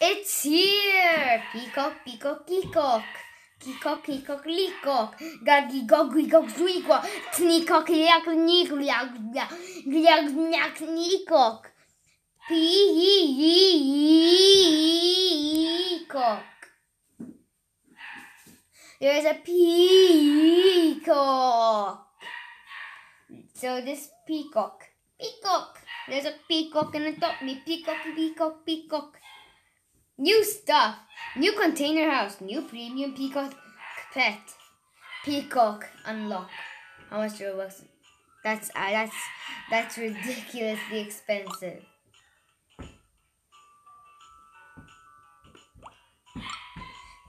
It's here! Peacock, peacock, peacock. Peacock, peacock, peacock. Gaggy, goggy, gog, squeaquack. Sneacock, yak, neak, yak, yak, yak, yak, sneacock. Peacock. There's a peacock. So this peacock. Peacock. There's a peacock in the top. Peacock, peacock, peacock. New stuff. New container house. New premium peacock pet. Peacock unlock. How much Robux? That's uh, that's that's ridiculously expensive.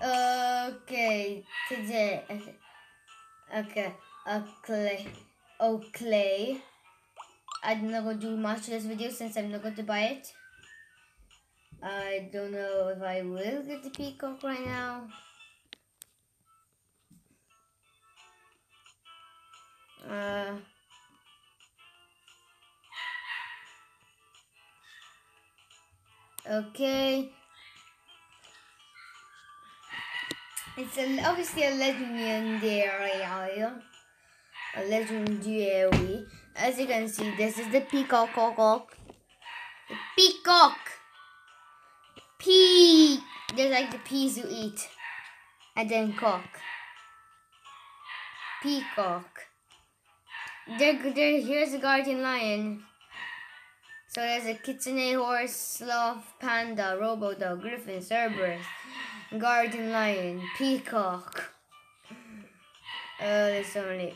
Okay, today. Okay, okay, clay. I'm not gonna do much of this video since I'm not going to buy it. I don't know if I will get the peacock right now. Uh, okay. It's a, obviously a legendary area. A legendary. As you can see, this is the peacock. Cock, The peacock. Pea. They're like the peas you eat. And then cock. Peacock. There, there, here's a guardian lion. So there's a kitsune horse, sloth, panda, robodog, griffin, cerberus, guardian lion, peacock. Oh, there's so many.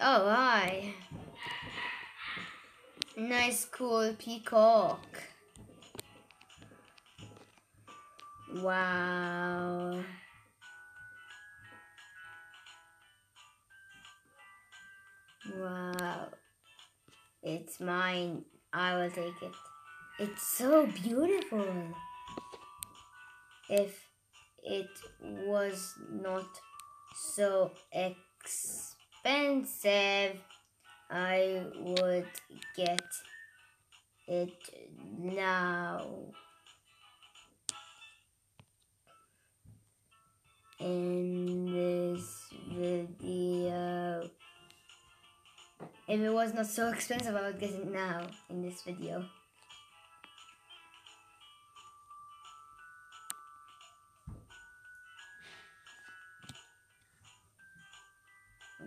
Oh, hi. Nice, cool peacock. Wow. Wow. It's mine. I will take it. It's so beautiful. If it was not so expensive, I would get it now. In this video. If it was not so expensive, I would get it now in this video.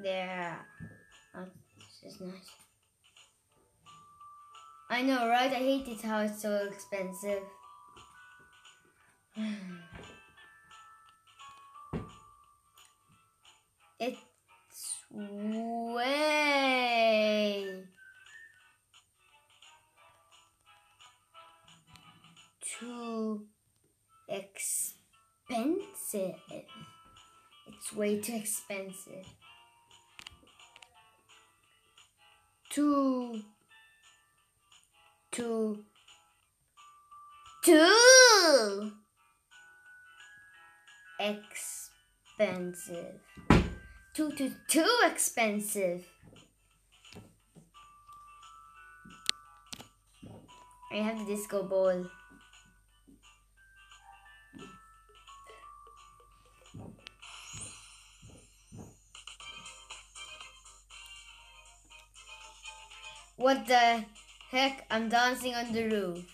There. Oh, this is nice. I know, right? I hate it how it's so expensive. it's way too expensive. It's way too expensive. Too, too, too expensive too, too, too expensive. I have the disco ball. What the heck? I'm dancing on the roof.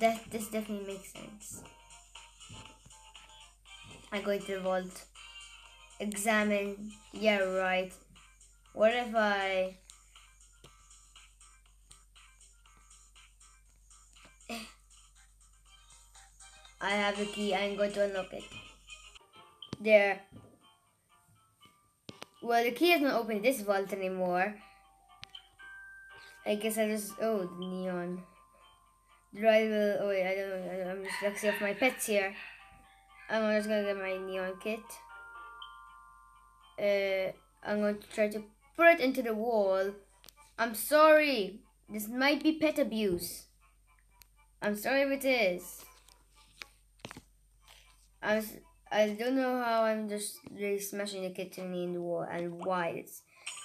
That this definitely makes sense. I go into the vault examine. Yeah, right. What if I... I have the key. I'm going to unlock it. There. Well, the key doesn't open this vault anymore. I guess I just... Oh, the neon. Driver... Oh, wait, I don't know. I'm just flexing off my pets here. I'm just gonna get my neon kit uh, I'm going to try to put it into the wall. I'm sorry. This might be pet abuse. I'm sorry if it is. I I don't know how I'm just really smashing the kitten in the wall and why. It's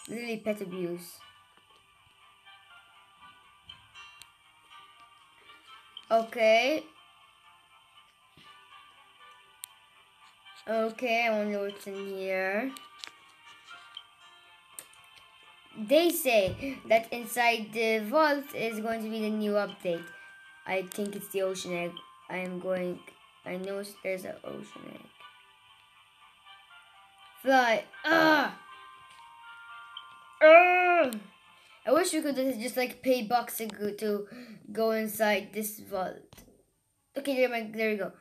really pet abuse. Okay. Okay, I wonder what's in here. They say that inside the vault is going to be the new update. I think it's the ocean egg. I am going. I know there's an ocean egg. Fly. Ah! Ah! I wish we could just like pay bucks to go, to go inside this vault. Okay, there we go.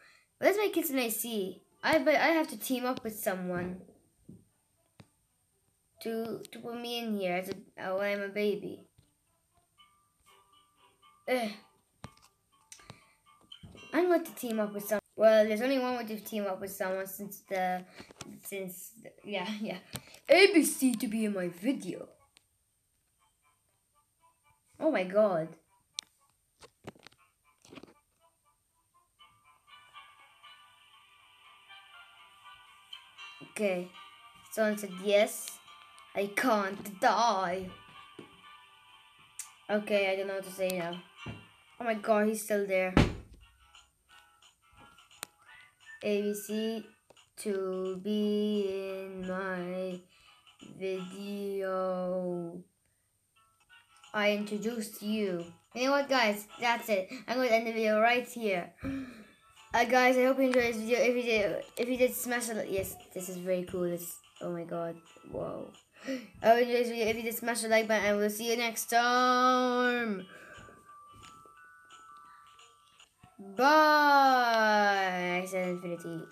Let's make it an AC. I but I have to team up with someone to to put me in here as a I'm a baby. Ugh. I'm going to team up with someone. Well, there's only one way to team up with someone since the since the, yeah yeah ABC to be in my video. Oh my god. Okay. Someone said yes. I can't die. Okay, I don't know what to say now. Oh my god, he's still there. ABC to be in my video. I introduced you. You know what, guys? That's it. I'm going to end the video right here. Uh, guys, I hope you enjoyed this video. If you did, if you did, smash the yes. This is very cool. This oh my god, whoa. Oh, Video. If you did, smash the like button, and we'll see you next time. Bye. I said infinity.